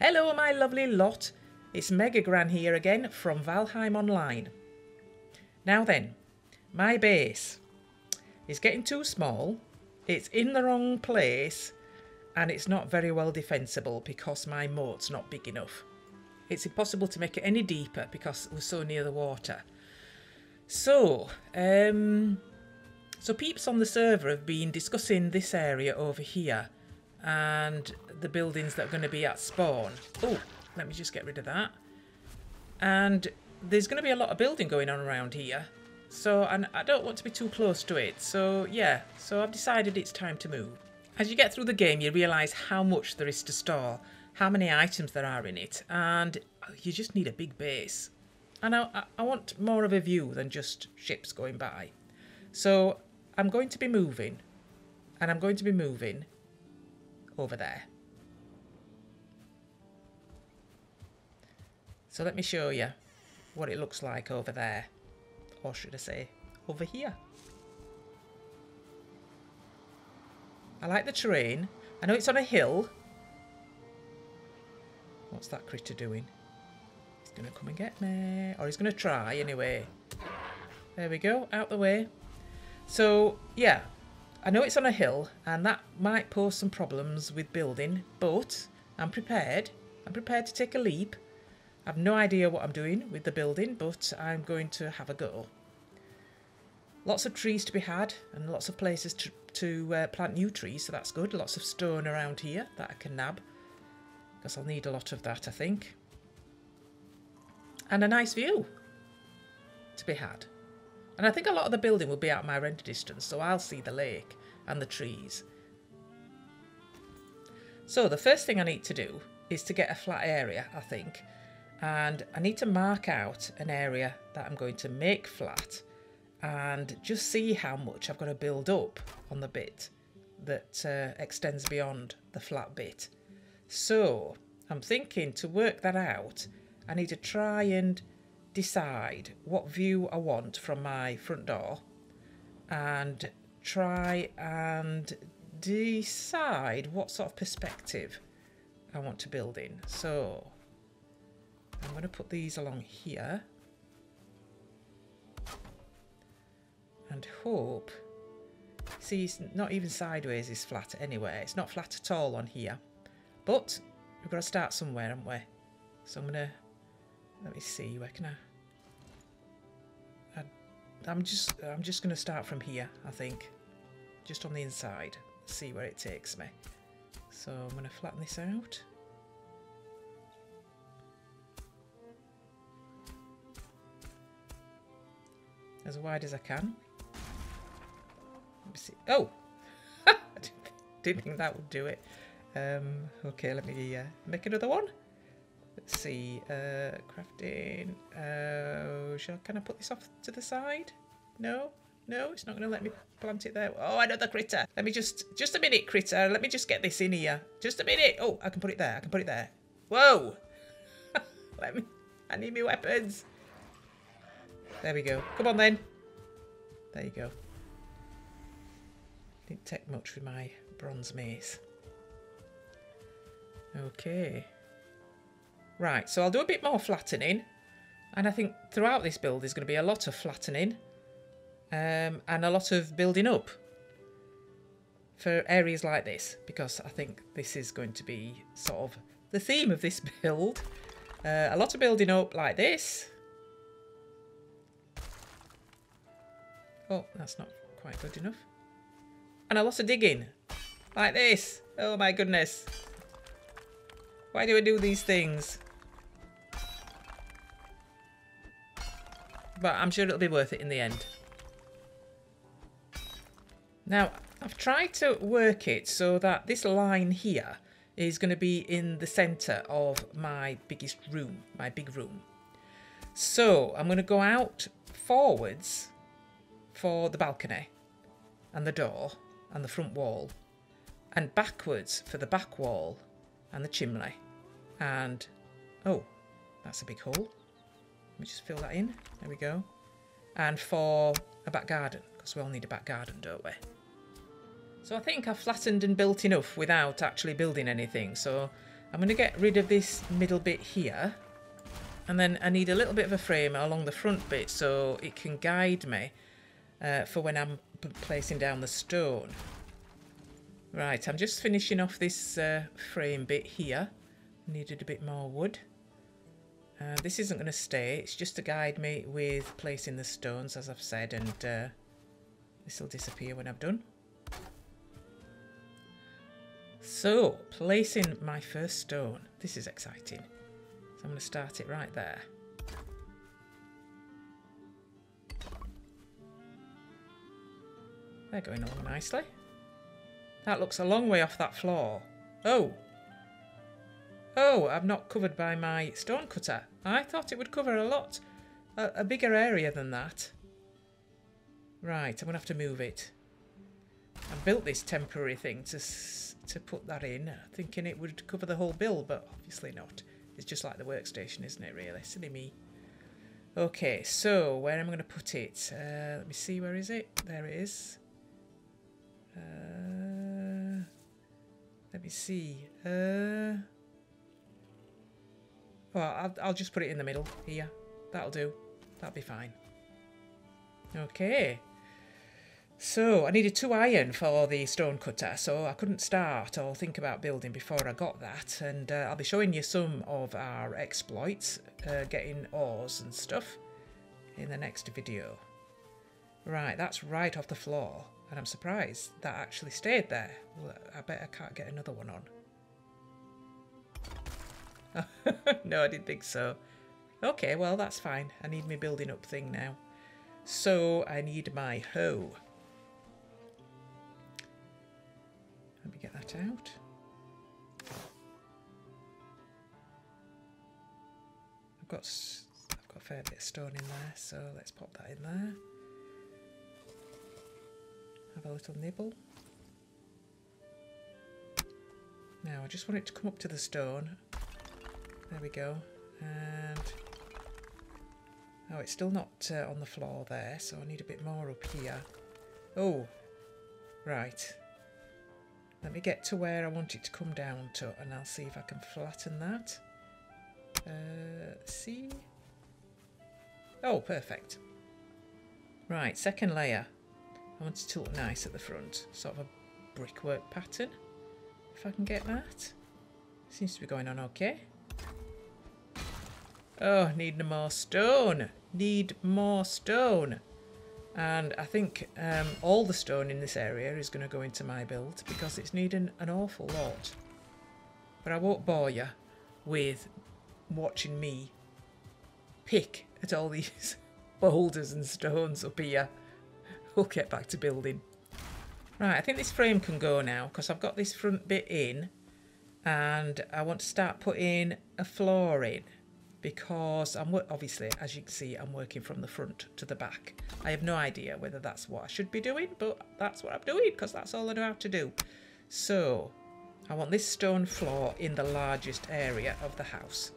Hello, my lovely lot. It's Mega Gran here again from Valheim Online. Now then, my base is getting too small, it's in the wrong place, and it's not very well defensible because my moat's not big enough. It's impossible to make it any deeper because we're so near the water. So, um, so peeps on the server have been discussing this area over here and the buildings that are going to be at spawn. Oh, let me just get rid of that. And there's going to be a lot of building going on around here. So, and I don't want to be too close to it. So, yeah. So I've decided it's time to move. As you get through the game, you realise how much there is to store, how many items there are in it, and you just need a big base. And I, I want more of a view than just ships going by. So I'm going to be moving, and I'm going to be moving over there. So let me show you what it looks like over there. Or should I say, over here. I like the terrain. I know it's on a hill. What's that critter doing? He's going to come and get me. Or he's going to try anyway. There we go, out the way. So, yeah, I know it's on a hill and that might pose some problems with building, but I'm prepared. I'm prepared to take a leap. I've no idea what I'm doing with the building, but I'm going to have a go. Lots of trees to be had and lots of places to, to uh, plant new trees, so that's good. Lots of stone around here that I can nab, because I'll need a lot of that, I think. And a nice view to be had. And I think a lot of the building will be out my render distance, so I'll see the lake and the trees. So the first thing I need to do is to get a flat area, I think, and I need to mark out an area that I'm going to make flat and just see how much I've got to build up on the bit that uh, extends beyond the flat bit. So I'm thinking to work that out, I need to try and decide what view I want from my front door and try and decide what sort of perspective I want to build in. So I'm going to put these along here and hope see it's not even sideways is flat anyway it's not flat at all on here but we've got to start somewhere haven't we so I'm gonna let me see where can I I'm just I'm just gonna start from here I think just on the inside see where it takes me so I'm gonna flatten this out as wide as I can. Let me see. Oh! didn't think that would do it. Um, okay, let me uh, make another one. Let's see. Uh, crafting. Uh, shall, can I put this off to the side? No? No, it's not going to let me plant it there. Oh, another critter. Let me just, just a minute, critter. Let me just get this in here. Just a minute. Oh, I can put it there. I can put it there. Whoa. let me, I need my weapons. There we go. Come on then. There you go. Didn't take much with my bronze mace. Okay. Right, so I'll do a bit more flattening. And I think throughout this build there's going to be a lot of flattening. Um, and a lot of building up. For areas like this. Because I think this is going to be sort of the theme of this build. Uh, a lot of building up like this. Oh, that's not quite good enough. And a lot of digging. Like this. Oh my goodness. Why do I do these things? But I'm sure it'll be worth it in the end. Now, I've tried to work it so that this line here is going to be in the centre of my biggest room, my big room. So I'm going to go out forwards for the balcony and the door and the front wall and backwards for the back wall and the chimney and oh that's a big hole let me just fill that in there we go and for a back garden because we all need a back garden don't we so I think I've flattened and built enough without actually building anything so I'm going to get rid of this middle bit here. And then I need a little bit of a frame along the front bit so it can guide me uh, for when I'm placing down the stone. Right, I'm just finishing off this uh, frame bit here. Needed a bit more wood. Uh, this isn't going to stay, it's just to guide me with placing the stones, as I've said, and uh, this will disappear when I've done. So, placing my first stone. This is exciting. So I'm going to start it right there. They're going along nicely. That looks a long way off that floor. Oh. Oh, I'm not covered by my stone cutter. I thought it would cover a lot, a, a bigger area than that. Right, I'm going to have to move it. I built this temporary thing to to put that in, thinking it would cover the whole bill, but obviously not. It's just like the workstation, isn't it, really? Silly me. Okay, so where am I going to put it? Uh, let me see, where is it? There it is. Uh, let me see. Uh, I'll, I'll just put it in the middle here. That'll do. That'll be fine. Okay. So I needed two iron for the stone cutter, so I couldn't start or think about building before I got that. And uh, I'll be showing you some of our exploits, uh, getting ores and stuff, in the next video. Right, that's right off the floor, and I'm surprised that actually stayed there. Well, I bet I can't get another one on. no, I didn't think so. Okay, well, that's fine. I need my building up thing now. So I need my hoe. Let me get that out. I've got I've got a fair bit of stone in there, so let's pop that in there. Have a little nibble. Now I just want it to come up to the stone. There we go. And oh, it's still not uh, on the floor there, so I need a bit more up here. Oh, right. Let me get to where I want it to come down to and I'll see if I can flatten that. Uh, see? Oh, perfect. Right, second layer. I want it to look nice at the front. Sort of a brickwork pattern. If I can get that. Seems to be going on okay. Oh, need more stone. Need more stone. And I think um, all the stone in this area is going to go into my build because it's needing an awful lot. But I won't bore you with watching me pick at all these boulders and stones up here. We'll get back to building. Right, I think this frame can go now because I've got this front bit in and I want to start putting a floor in because I'm obviously, as you can see, I'm working from the front to the back. I have no idea whether that's what I should be doing, but that's what I'm doing because that's all I know how to do. So, I want this stone floor in the largest area of the house.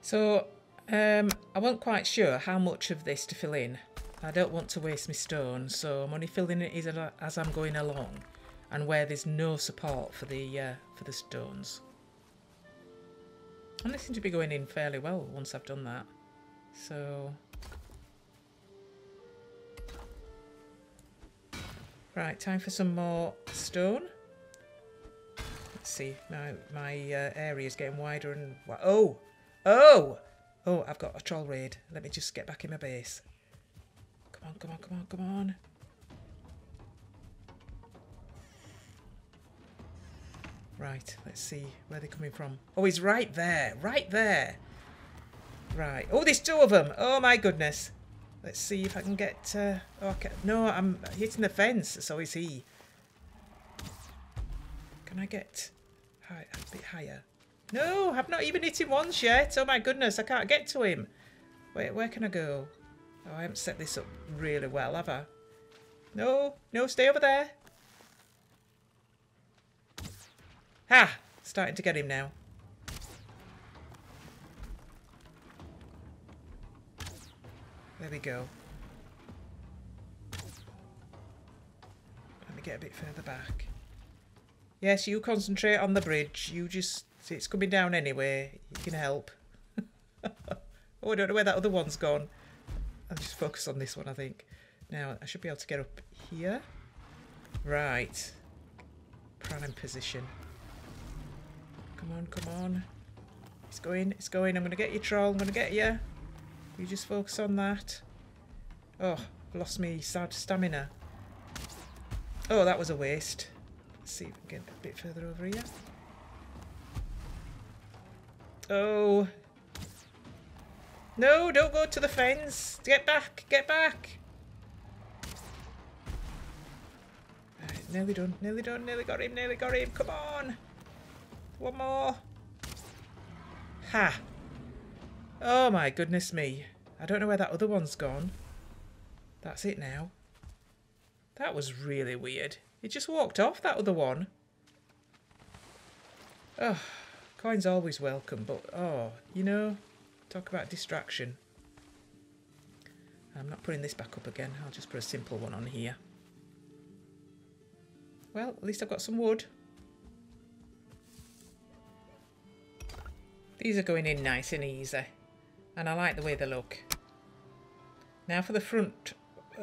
So, um, I wasn't quite sure how much of this to fill in. I don't want to waste my stone, so I'm only filling it as I'm going along and where there's no support for the uh, for the stones. And they seem to be going in fairly well once I've done that. So... Right, time for some more stone. Let's see, my, my uh, area is getting wider and... Oh! Oh! Oh, I've got a troll raid. Let me just get back in my base. Come on, come on, come on, come on. Right, let's see where they're coming from. Oh, he's right there, right there. Right. Oh, there's two of them. Oh, my goodness. Let's see if I can get... Uh, oh, okay. No, I'm hitting the fence, so is he. Can I get high, a bit higher? No, I've not even hit him once yet. Oh, my goodness, I can't get to him. Wait, where can I go? Oh, I haven't set this up really well, have I? No, no, stay over there. Ha! Starting to get him now. There we go. Let me get a bit further back. Yes, you concentrate on the bridge. You just... see It's coming down anyway. You can help. oh, I don't know where that other one's gone. I'll just focus on this one, I think. Now, I should be able to get up here. Right. Prime position. Come on, come on. It's going, it's going. I'm going to get you, troll. I'm going to get you. You just focus on that. Oh, lost me sad stamina. Oh, that was a waste. Let's see if we can get a bit further over here. Oh. No, don't go to the fence. Get back, get back. Nearly done, nearly done, nearly got him, nearly got him. Come on. One more. Ha. Oh my goodness me. I don't know where that other one's gone. That's it now. That was really weird. It just walked off, that other one. Oh, coin's always welcome, but oh, you know, talk about distraction. I'm not putting this back up again. I'll just put a simple one on here. Well, at least I've got some wood. These are going in nice and easy. And I like the way they look. Now for the front,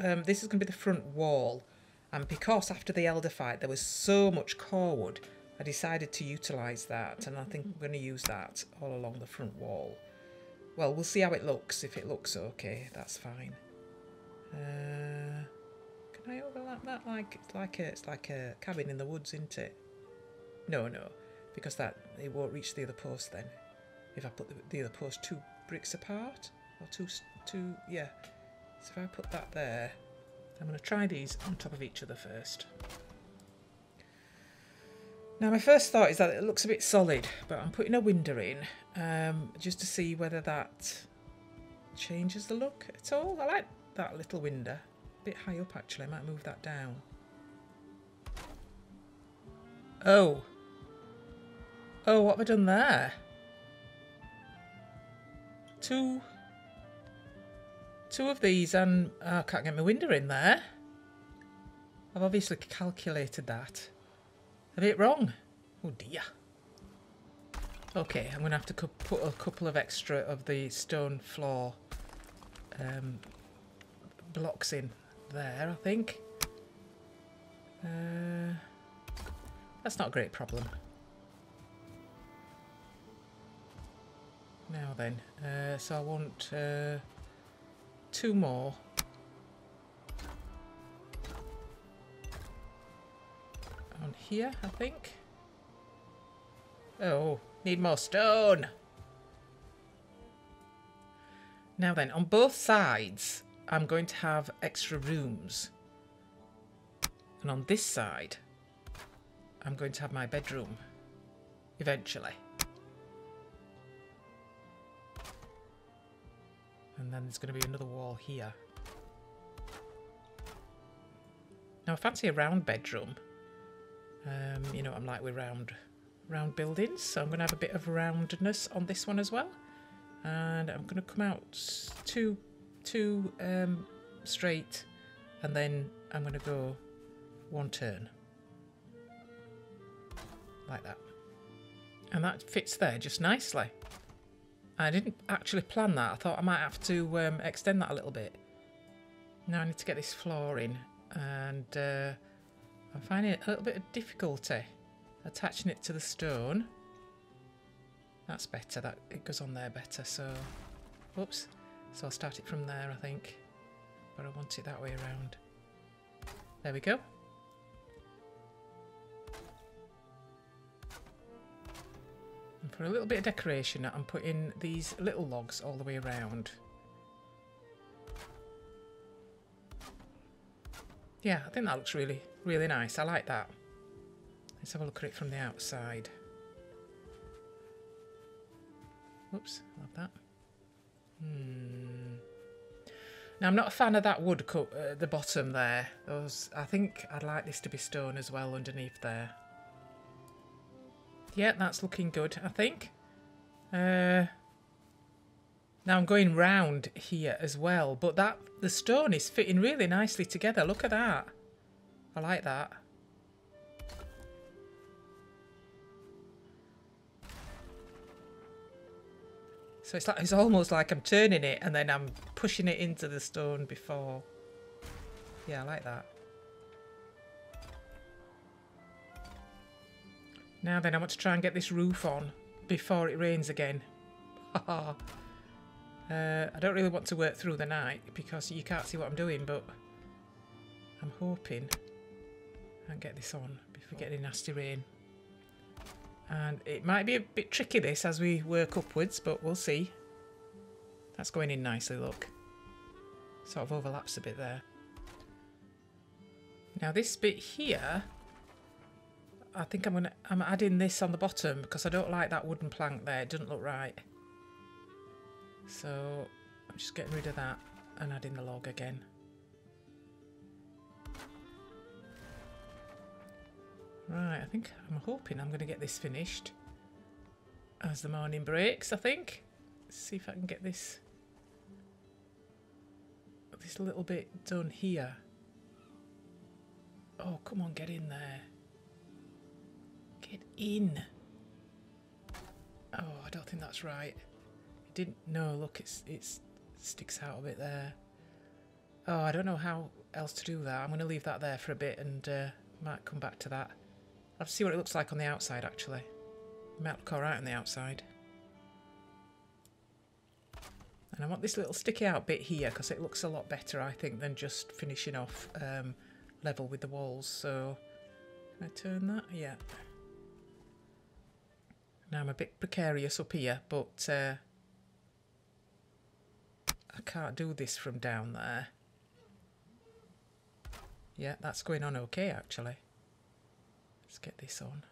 um, this is going to be the front wall. And because after the elder fight there was so much core wood, I decided to utilise that. And I think I'm going to use that all along the front wall. Well, we'll see how it looks. If it looks okay, that's fine. Uh, can I overlap that? Like it's like a it's like a cabin in the woods, isn't it? No, no, because that it won't reach the other post then. If I put the, the other post two bricks apart or two two yeah. So if I put that there, I'm going to try these on top of each other first. Now my first thought is that it looks a bit solid, but I'm putting a window in um, just to see whether that changes the look at all. I like that little window. A bit high up actually, I might move that down. Oh. Oh, what have I done there? Two Two of these and I can't get my window in there. I've obviously calculated that. A bit wrong. Oh dear. Okay, I'm going to have to put a couple of extra of the stone floor um, blocks in there, I think. Uh, that's not a great problem. Now then, uh, so I want... Uh, two more. On here, I think. Oh, need more stone. Now then, on both sides, I'm going to have extra rooms. And on this side, I'm going to have my bedroom. Eventually. And then there's going to be another wall here. Now I fancy a round bedroom. Um, you know, I'm like with round, round buildings, so I'm going to have a bit of roundness on this one as well. And I'm going to come out two, two um, straight, and then I'm going to go one turn. Like that. And that fits there just nicely. I didn't actually plan that. I thought I might have to um, extend that a little bit. Now I need to get this floor in and uh, I'm finding a little bit of difficulty attaching it to the stone. That's better, that it goes on there better, so whoops. So I'll start it from there I think. But I want it that way around. There we go. And for a little bit of decoration, I'm putting these little logs all the way around. Yeah, I think that looks really, really nice. I like that. Let's have a look at it from the outside. Oops, love that. Hmm. Now, I'm not a fan of that wood cut at the bottom there. Those, I think I'd like this to be stone as well underneath there. Yeah, that's looking good, I think. Uh, now I'm going round here as well, but that the stone is fitting really nicely together. Look at that. I like that. So it's like it's almost like I'm turning it and then I'm pushing it into the stone before. Yeah, I like that. Now then, I want to try and get this roof on before it rains again. uh, I don't really want to work through the night because you can't see what I'm doing, but I'm hoping I can get this on before we get any nasty rain. And it might be a bit tricky this as we work upwards, but we'll see. That's going in nicely, look. Sort of overlaps a bit there. Now this bit here, I think I'm gonna I'm adding this on the bottom because I don't like that wooden plank there. It doesn't look right. So I'm just getting rid of that and adding the log again. Right, I think I'm hoping I'm to get this finished as the morning breaks, I think. Let's see if I can get this this little bit done here. Oh, come on, get in there. Get in. Oh, I don't think that's right. It didn't. No, look, it's it's it sticks out a bit there. Oh, I don't know how else to do that. I'm going to leave that there for a bit and uh, might come back to that. I'll have to see what it looks like on the outside, actually. It might look alright on the outside. And I want this little sticky out bit here because it looks a lot better, I think, than just finishing off um, level with the walls. So, can I turn that? Yeah. Now I'm a bit precarious up here, but uh, I can't do this from down there. Yeah, that's going on okay, actually. Let's get this on.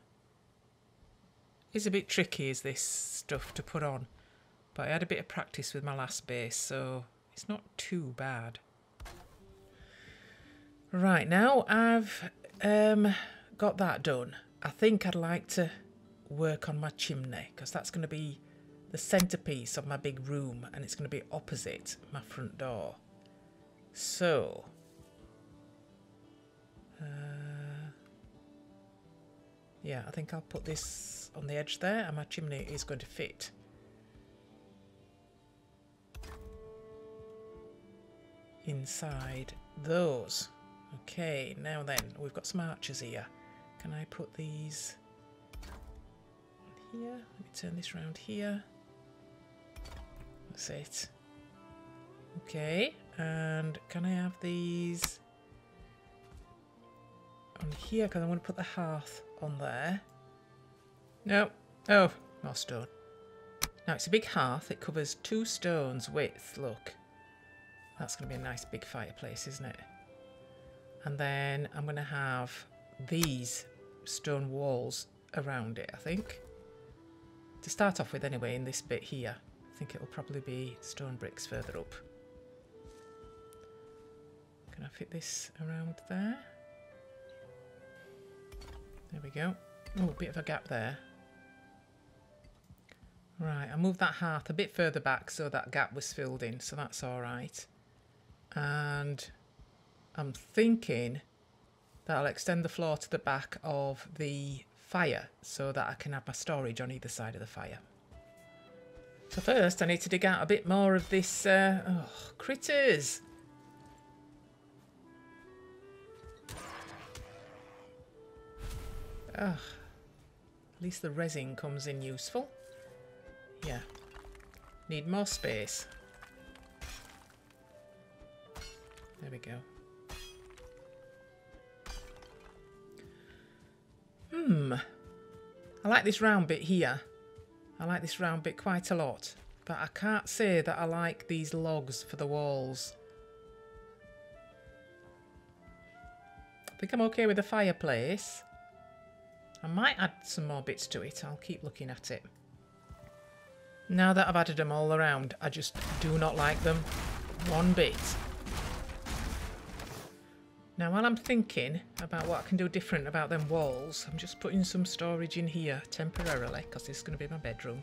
It's a bit tricky, is this stuff to put on. But I had a bit of practice with my last base, so it's not too bad. Right, now I've um, got that done. I think I'd like to work on my chimney, because that's going to be the centrepiece of my big room, and it's going to be opposite my front door. So, uh, yeah, I think I'll put this on the edge there, and my chimney is going to fit. inside those. Okay, now then, we've got some arches here. Can I put these here? Let me turn this around here. That's it. Okay, and can I have these on here? Because I want to put the hearth on there. No. Oh, more stone. Now, it's a big hearth. It covers two stones width, look. That's going to be a nice big fireplace, isn't it? And then I'm going to have these stone walls around it, I think. To start off with anyway, in this bit here. I think it'll probably be stone bricks further up. Can I fit this around there? There we go. Oh, a bit of a gap there. Right, I moved that hearth a bit further back so that gap was filled in, so that's all right and I'm thinking that I'll extend the floor to the back of the fire so that I can have my storage on either side of the fire. So first I need to dig out a bit more of this, uh, oh, critters. Ugh. At least the resin comes in useful. Yeah. Need more space. There we go. Hmm. I like this round bit here. I like this round bit quite a lot. But I can't say that I like these logs for the walls. I think I'm okay with the fireplace. I might add some more bits to it. I'll keep looking at it. Now that I've added them all around, I just do not like them one bit. Now while I'm thinking about what I can do different about them walls, I'm just putting some storage in here temporarily because this is going to be my bedroom.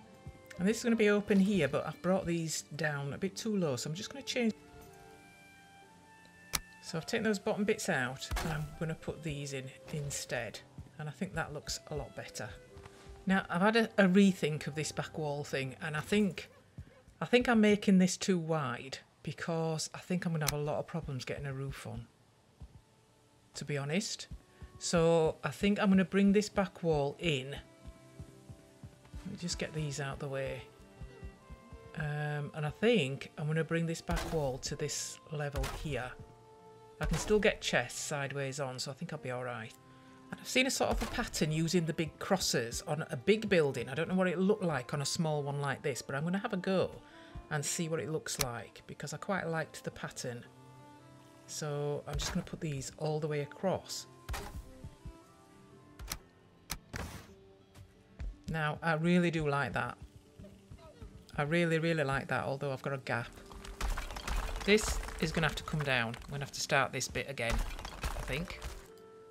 And this is going to be open here, but I've brought these down a bit too low, so I'm just going to change. So I've taken those bottom bits out and I'm going to put these in instead. And I think that looks a lot better. Now, I've had a, a rethink of this back wall thing, and I think I think I'm making this too wide because I think I'm going to have a lot of problems getting a roof on, to be honest. So I think I'm going to bring this back wall in. Let me just get these out the way. Um, and I think I'm going to bring this back wall to this level here. I can still get chests sideways on, so I think I'll be alright. And I've seen a sort of a pattern using the big crosses on a big building. I don't know what it looked like on a small one like this, but I'm going to have a go and see what it looks like because I quite liked the pattern. So I'm just going to put these all the way across. Now, I really do like that. I really, really like that, although I've got a gap. This is going to have to come down. I'm going to have to start this bit again, I think.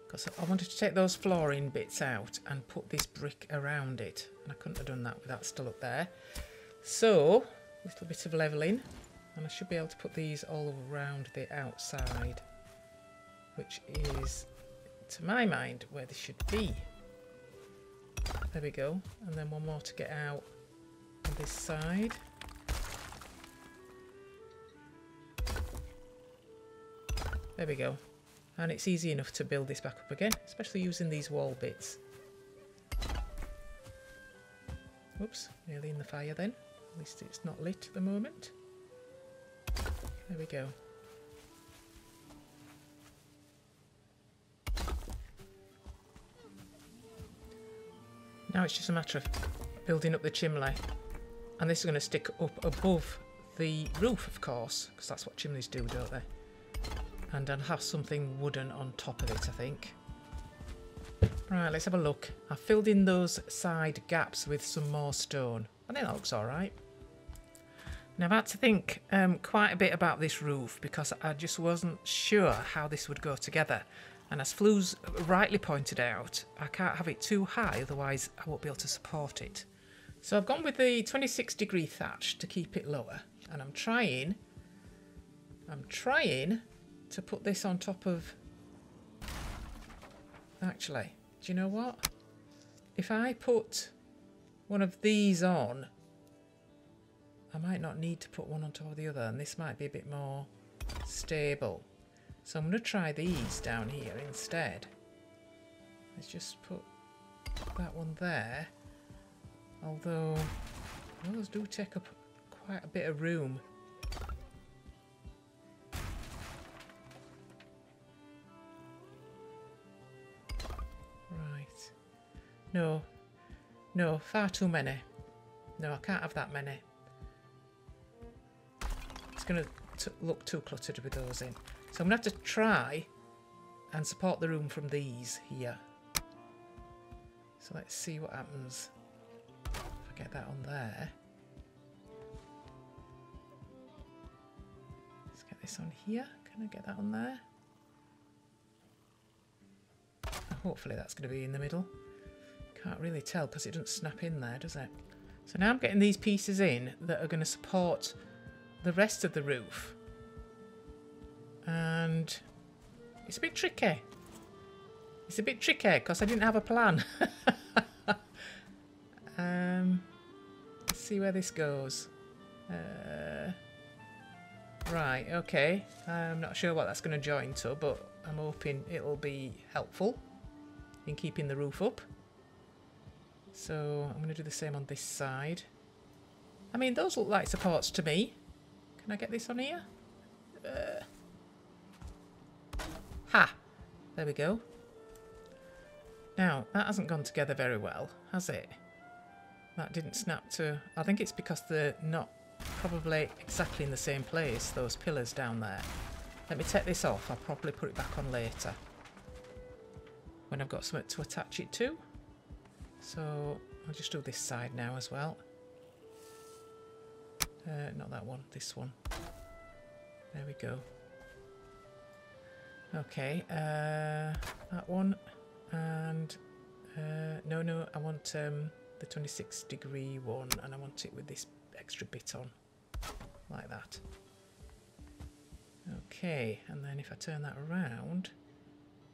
Because I wanted to take those flooring bits out and put this brick around it. And I couldn't have done that with that still up there. So, a little bit of levelling. And I should be able to put these all around the outside. Which is, to my mind, where they should be. There we go. And then one more to get out on this side. There we go. And it's easy enough to build this back up again, especially using these wall bits. Oops, nearly in the fire then. At least it's not lit at the moment. There we go. Now it's just a matter of building up the chimney. And this is going to stick up above the roof, of course, because that's what chimneys do, don't they? And I'll have something wooden on top of it, I think. Right, let's have a look. I filled in those side gaps with some more stone. I think that looks alright. Now I've had to think um, quite a bit about this roof because I just wasn't sure how this would go together. And as Flu's rightly pointed out, I can't have it too high, otherwise I won't be able to support it. So I've gone with the 26 degree thatch to keep it lower. And I'm trying, I'm trying to put this on top of... Actually, do you know what? If I put one of these on, I might not need to put one on top of the other, and this might be a bit more stable. So I'm going to try these down here instead. Let's just put that one there. Although those do take up quite a bit of room. Right. No. No, far too many. No, I can't have that many. Going to look too cluttered with those in. So I'm going to have to try and support the room from these here. So let's see what happens if I get that on there. Let's get this on here. Can I get that on there? Hopefully that's going to be in the middle. Can't really tell because it doesn't snap in there, does it? So now I'm getting these pieces in that are going to support the rest of the roof and it's a bit tricky. It's a bit tricky because I didn't have a plan. um, let's see where this goes. Uh, right, okay. I'm not sure what that's going to join to, but I'm hoping it'll be helpful in keeping the roof up. So I'm going to do the same on this side. I mean, those look like supports to me. Can I get this on here? Uh, Ha! There we go. Now, that hasn't gone together very well, has it? That didn't snap to... I think it's because they're not probably exactly in the same place, those pillars down there. Let me take this off. I'll probably put it back on later. When I've got something to attach it to. So, I'll just do this side now as well. Uh, not that one, this one. There we go. Okay, uh, that one, and uh, no, no, I want um, the 26 degree one, and I want it with this extra bit on, like that. Okay, and then if I turn that around,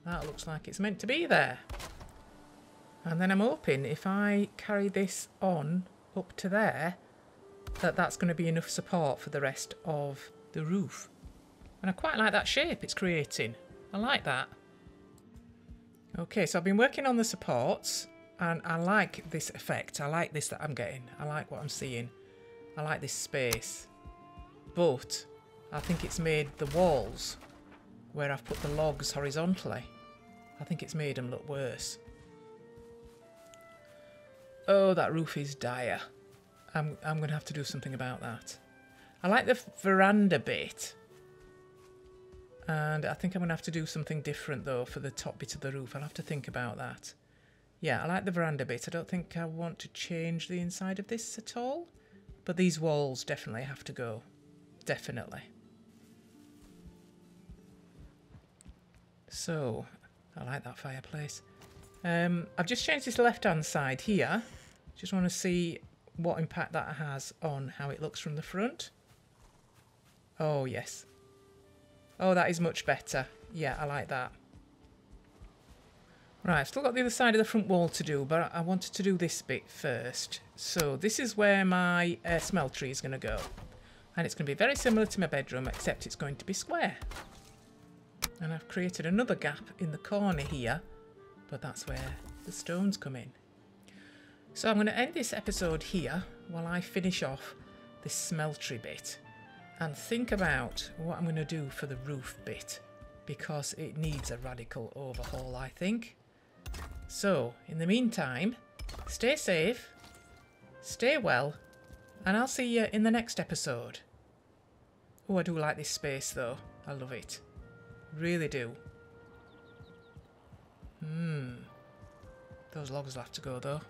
that looks like it's meant to be there. And then I'm hoping if I carry this on up to there, that that's going to be enough support for the rest of the roof. And I quite like that shape it's creating. I like that. Okay, so I've been working on the supports and I like this effect. I like this that I'm getting. I like what I'm seeing. I like this space. But I think it's made the walls where I've put the logs horizontally. I think it's made them look worse. Oh, that roof is dire. I'm, I'm going to have to do something about that. I like the veranda bit. And I think I'm going to have to do something different though for the top bit of the roof. I'll have to think about that. Yeah, I like the veranda bit. I don't think I want to change the inside of this at all. But these walls definitely have to go. Definitely. So, I like that fireplace. Um, I've just changed this left-hand side here. Just want to see what impact that has on how it looks from the front. Oh, yes. Oh, that is much better. Yeah, I like that. Right, I've still got the other side of the front wall to do, but I wanted to do this bit first. So this is where my uh, smeltery is going to go. And it's going to be very similar to my bedroom, except it's going to be square. And I've created another gap in the corner here, but that's where the stones come in. So I'm going to end this episode here while I finish off this smeltery bit and think about what I'm going to do for the roof bit because it needs a radical overhaul, I think. So, in the meantime, stay safe, stay well, and I'll see you in the next episode. Oh, I do like this space though. I love it. Really do. Hmm. Those logs will have to go though.